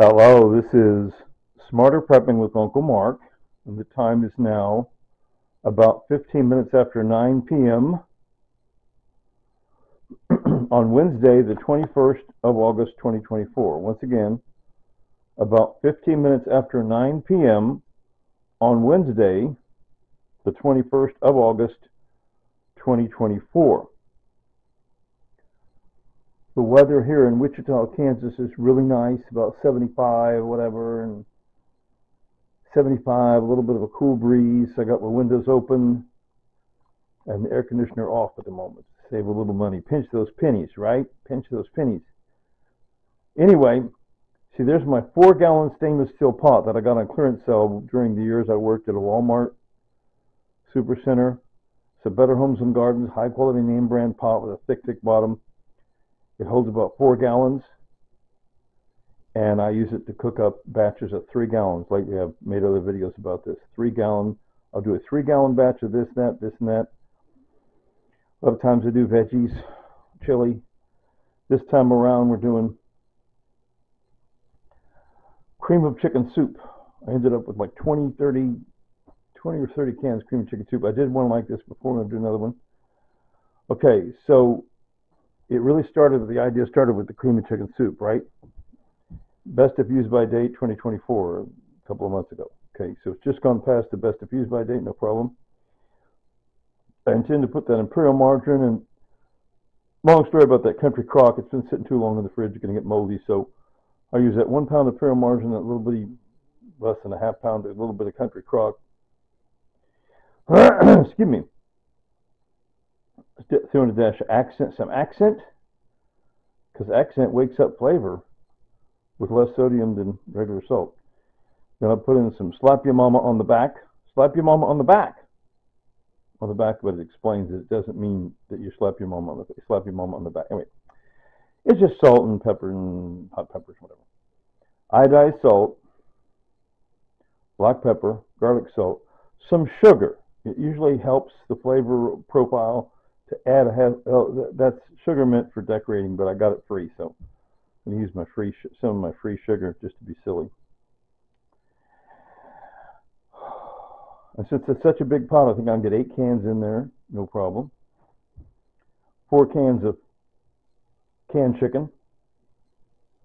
Hello, this is Smarter Prepping with Uncle Mark, and the time is now about 15 minutes after 9 p.m. on Wednesday, the 21st of August, 2024. Once again, about 15 minutes after 9 p.m. on Wednesday, the 21st of August, 2024. The weather here in Wichita, Kansas is really nice, about 75, whatever, and 75, a little bit of a cool breeze. I got my windows open and the air conditioner off at the moment. Save a little money. Pinch those pennies, right? Pinch those pennies. Anyway, see, there's my four gallon stainless steel pot that I got on clearance sale during the years I worked at a Walmart Supercenter. It's a Better Homes and Gardens high quality name brand pot with a thick, thick bottom. It holds about four gallons, and I use it to cook up batches of three gallons. Lately, I've made other videos about this. Three gallon, I'll do a three gallon batch of this, that, this, and that. A lot of times I do veggies, chili. This time around, we're doing cream of chicken soup. I ended up with like 20, 30, 20 or 30 cans of cream of chicken soup. I did one like this before, I'm going to do another one. Okay, so it really started, the idea started with the cream of chicken soup, right? Best if used by date 2024, a couple of months ago. Okay, so it's just gone past the best if used by date, no problem. I intend to put that imperial margarine and long story about that country crock. It's been sitting too long in the fridge, it's going to get moldy. So I use that one pound of imperial margarine, that little bitty, less than a half pound, a little bit of country crock. Excuse me throw a dash accent, some accent, because accent wakes up flavor with less sodium than regular salt. Then I put in some slap your mama on the back. Slap your mama on the back. On the back, but it explains it doesn't mean that you slap your mama on the slap your mama on the back. Anyway, it's just salt and pepper and hot peppers, whatever. Iodized salt, black pepper, garlic salt, some sugar. It usually helps the flavor profile to add a half, oh, that's sugar meant for decorating, but I got it free, so I'm going to use my free some of my free sugar just to be silly. And since it's such a big pot, I think I can get eight cans in there, no problem. Four cans of canned chicken.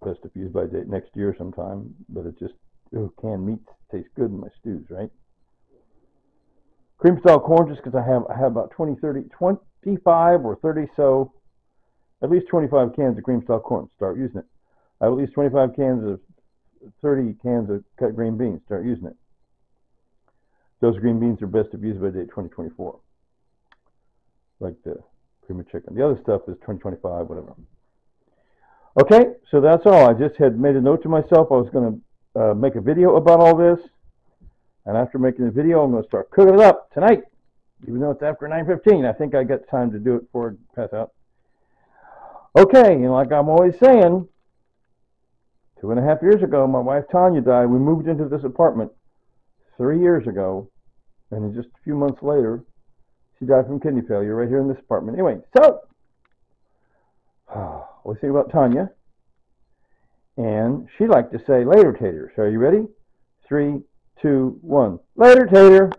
Best if used by next year sometime, but it just, oh, canned meat tastes good in my stews, right? Cream style corn, just because I have I have about 20, 30, 25 or 30 so, at least 25 cans of cream style corn. Start using it. I have at least 25 cans of 30 cans of cut green beans. Start using it. Those green beans are best if used by date 2024. Like the cream of chicken. The other stuff is 2025, whatever. Okay, so that's all. I just had made a note to myself. I was going to uh, make a video about all this. And after making the video, I'm going to start cooking it up tonight. Even though it's after 9.15, I think I got time to do it before I pass out. Okay, and like I'm always saying, two and a half years ago, my wife Tanya died. We moved into this apartment three years ago, and just a few months later, she died from kidney failure right here in this apartment. Anyway, so, we'll see about Tanya. And she liked to say later taters. Are you ready? Three, two, one. Later, Tater.